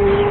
school.